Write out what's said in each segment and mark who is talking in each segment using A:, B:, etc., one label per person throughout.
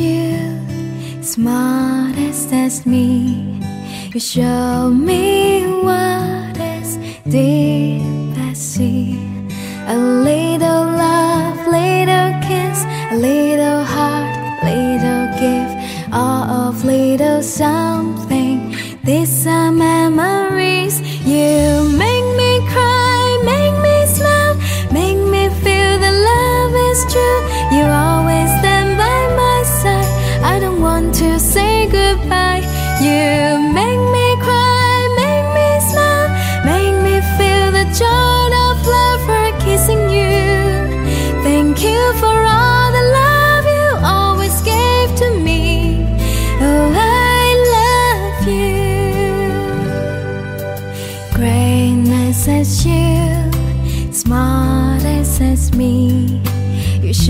A: you smartest as me. You show me what is deep at sea A little love, little kiss A little heart, little gift All of little something. This summer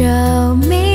A: show me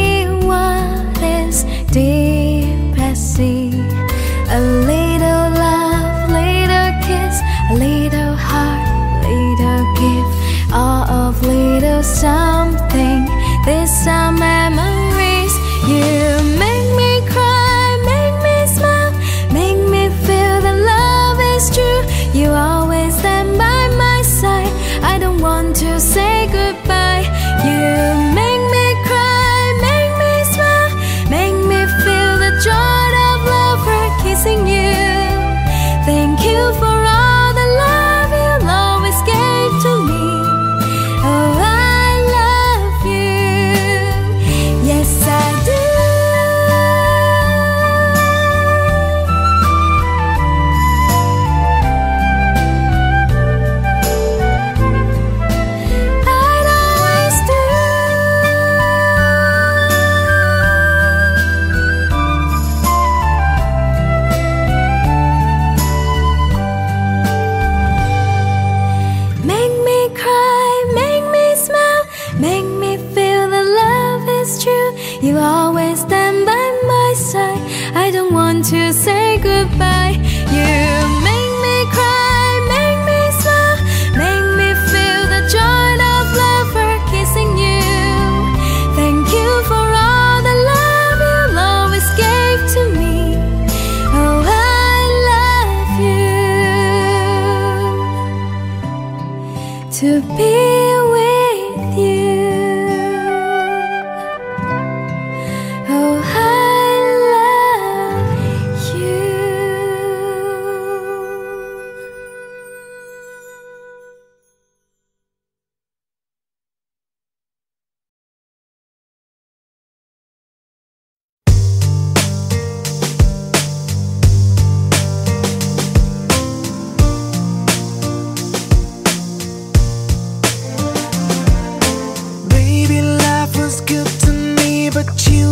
A: Make me feel the love is true. You always stand by my side. I don't want to say goodbye. You make me cry, make me smile Make me feel the joy of love for kissing you. Thank you for all the love you always gave to me. Oh, I love you. To be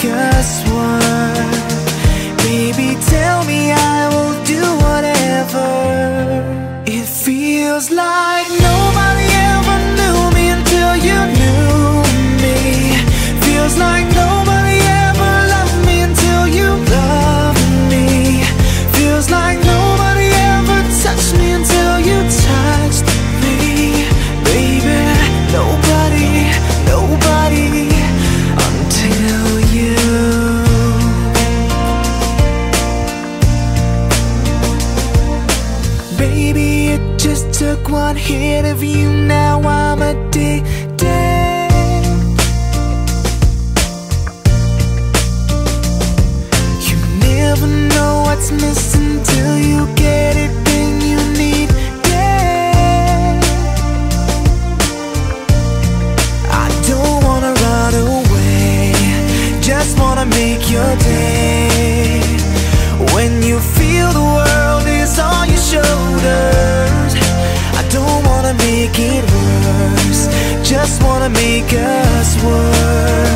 B: 'Cause. one hit of you, now I'm addicted. You never know what's missing till you get it you need it. I don't wanna run away, just wanna make your day. make it worse. Just wanna make us worse.